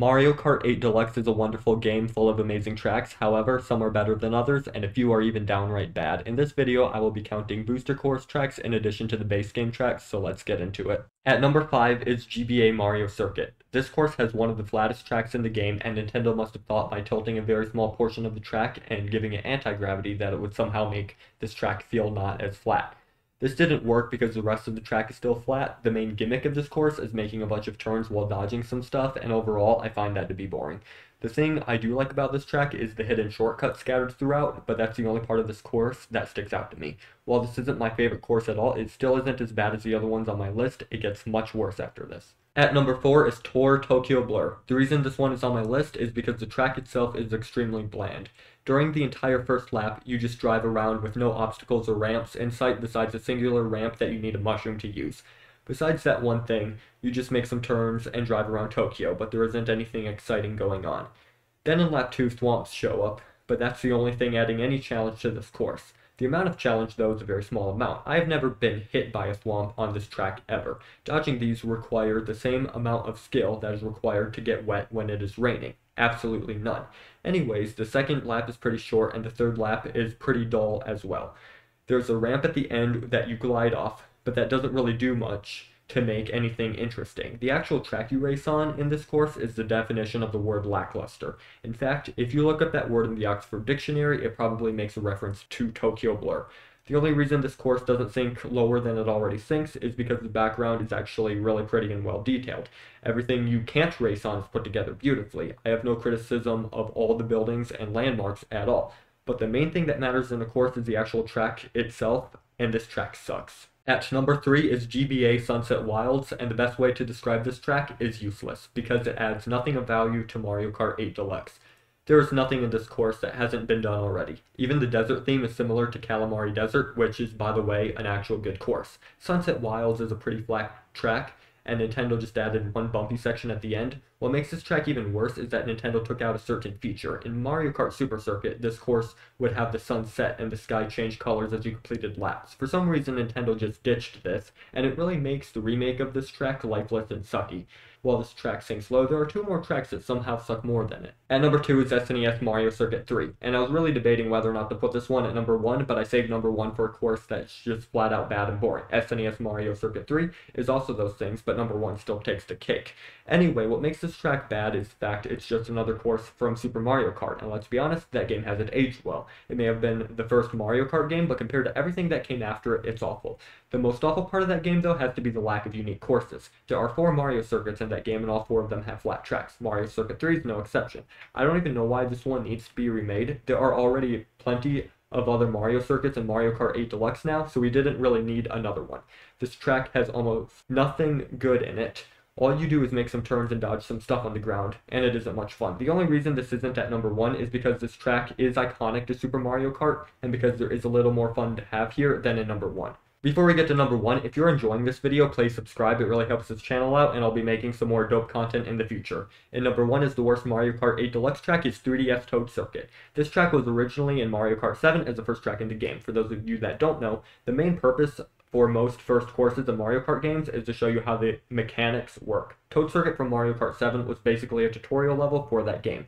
Mario Kart 8 Deluxe is a wonderful game full of amazing tracks, however, some are better than others, and a few are even downright bad. In this video, I will be counting booster course tracks in addition to the base game tracks, so let's get into it. At number 5 is GBA Mario Circuit. This course has one of the flattest tracks in the game, and Nintendo must have thought by tilting a very small portion of the track and giving it anti-gravity that it would somehow make this track feel not as flat. This didn't work because the rest of the track is still flat. The main gimmick of this course is making a bunch of turns while dodging some stuff, and overall, I find that to be boring. The thing I do like about this track is the hidden shortcuts scattered throughout, but that's the only part of this course that sticks out to me. While this isn't my favorite course at all, it still isn't as bad as the other ones on my list. It gets much worse after this. At number 4 is Tour Tokyo Blur. The reason this one is on my list is because the track itself is extremely bland. During the entire first lap, you just drive around with no obstacles or ramps in sight besides a singular ramp that you need a mushroom to use. Besides that one thing, you just make some turns and drive around Tokyo, but there isn't anything exciting going on. Then in lap 2, Thwomps show up, but that's the only thing adding any challenge to this course. The amount of challenge, though, is a very small amount. I have never been hit by a Thwomp on this track ever. Dodging these require the same amount of skill that is required to get wet when it is raining. Absolutely none. Anyways, the second lap is pretty short and the third lap is pretty dull as well. There's a ramp at the end that you glide off, but that doesn't really do much to make anything interesting. The actual track you race on in this course is the definition of the word lackluster. In fact, if you look up that word in the Oxford Dictionary, it probably makes a reference to Tokyo Blur. The only reason this course doesn't sink lower than it already sinks is because the background is actually really pretty and well detailed. Everything you can't race on is put together beautifully. I have no criticism of all the buildings and landmarks at all. But the main thing that matters in a course is the actual track itself, and this track sucks. At number 3 is GBA Sunset Wilds, and the best way to describe this track is useless, because it adds nothing of value to Mario Kart 8 Deluxe. There is nothing in this course that hasn't been done already. Even the desert theme is similar to Kalimari Desert, which is, by the way, an actual good course. Sunset Wilds is a pretty flat track, and Nintendo just added one bumpy section at the end. What makes this track even worse is that Nintendo took out a certain feature. In Mario Kart Super Circuit, this course would have the sun set and the sky change colors as you completed laps. For some reason, Nintendo just ditched this, and it really makes the remake of this track lifeless and sucky. While this track sinks low, there are two more tracks that somehow suck more than it. At number 2 is SNES Mario Circuit 3, and I was really debating whether or not to put this one at number 1, but I saved number 1 for a course that's just flat out bad and boring. SNES Mario Circuit 3 is also those things, but number 1 still takes the cake. Anyway, what makes this track bad is the fact it's just another course from Super Mario Kart, and let's be honest, that game hasn't aged well. It may have been the first Mario Kart game, but compared to everything that came after it, it's awful. The most awful part of that game, though, has to be the lack of unique courses. There are four Mario circuits that game, and all four of them have flat tracks. Mario Circuit 3 is no exception. I don't even know why this one needs to be remade. There are already plenty of other Mario circuits in Mario Kart 8 Deluxe now, so we didn't really need another one. This track has almost nothing good in it. All you do is make some turns and dodge some stuff on the ground, and it isn't much fun. The only reason this isn't at number one is because this track is iconic to Super Mario Kart, and because there is a little more fun to have here than in number one. Before we get to number one, if you're enjoying this video, please subscribe. It really helps this channel out, and I'll be making some more dope content in the future. And number one is the worst Mario Kart 8 Deluxe track is 3DS Toad Circuit. This track was originally in Mario Kart 7 as the first track in the game. For those of you that don't know, the main purpose for most first courses in Mario Kart games is to show you how the mechanics work. Toad Circuit from Mario Kart 7 was basically a tutorial level for that game.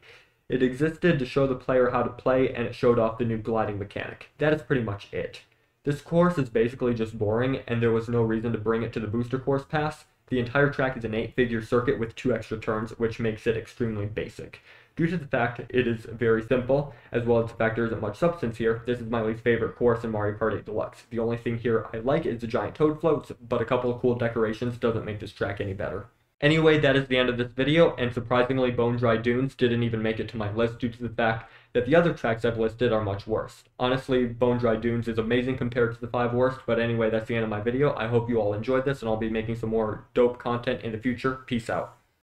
It existed to show the player how to play, and it showed off the new gliding mechanic. That is pretty much it. This course is basically just boring, and there was no reason to bring it to the booster course pass. The entire track is an 8-figure circuit with two extra turns, which makes it extremely basic. Due to the fact it is very simple, as well as the fact there isn't much substance here, this is my least favorite course in Mario Kart 8 Deluxe. The only thing here I like is the giant toad floats, but a couple of cool decorations doesn't make this track any better. Anyway, that is the end of this video, and surprisingly, Bone Dry Dunes didn't even make it to my list due to the fact that the other tracks I've listed are much worse. Honestly, Bone Dry Dunes is amazing compared to the 5 worst, but anyway, that's the end of my video. I hope you all enjoyed this, and I'll be making some more dope content in the future. Peace out.